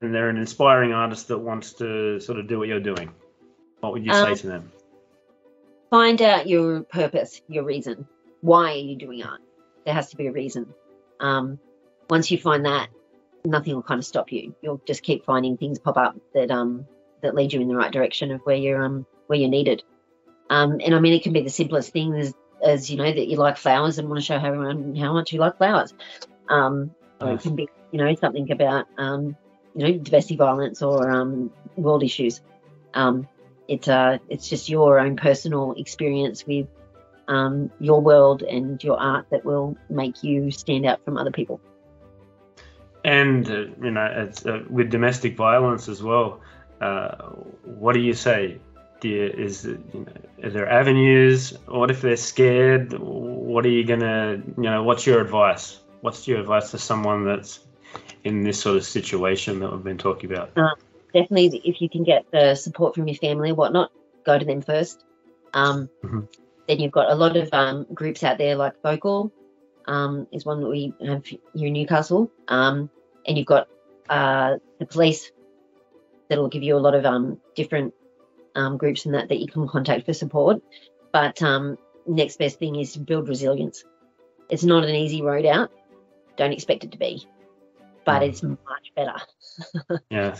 and they're an inspiring artist that wants to sort of do what you're doing, what would you say Um, to them? Find out your purpose, your reason. Why are you doing art? There has to be a reason. Um, once you find that, nothing will kind of stop you. You'll just keep finding things pop up that um that lead you in the right direction of where you're um where you're needed. Um, and I mean, it can be the simplest thing as, as you know that you like flowers and want to show everyone how much you like flowers. Um, or it can be you know something about um, you know domestic violence or um, world issues. Um, it's uh it's just your own personal experience with um, your world and your art that will make you stand out from other people. And uh, you know, it's uh, with domestic violence as well. Uh, what do you say? Do you, is you know, are there avenues? What if they're scared? What are you gonna? You know, what's your advice? What's your advice to someone that's in this sort of situation that we've been talking about? Definitely, if you can get the support from your family or whatnot, go to them first. Um, Mhm. Then you've got a lot of um, groups out there like Vocal um, is one that we have here in Newcastle, um, and you've got uh, the police that'll give you a lot of um, different um, groups and that that you can contact for support. But um, next best thing is to build resilience. It's not an easy road out. Don't expect it to be, but it's much better. Yeah,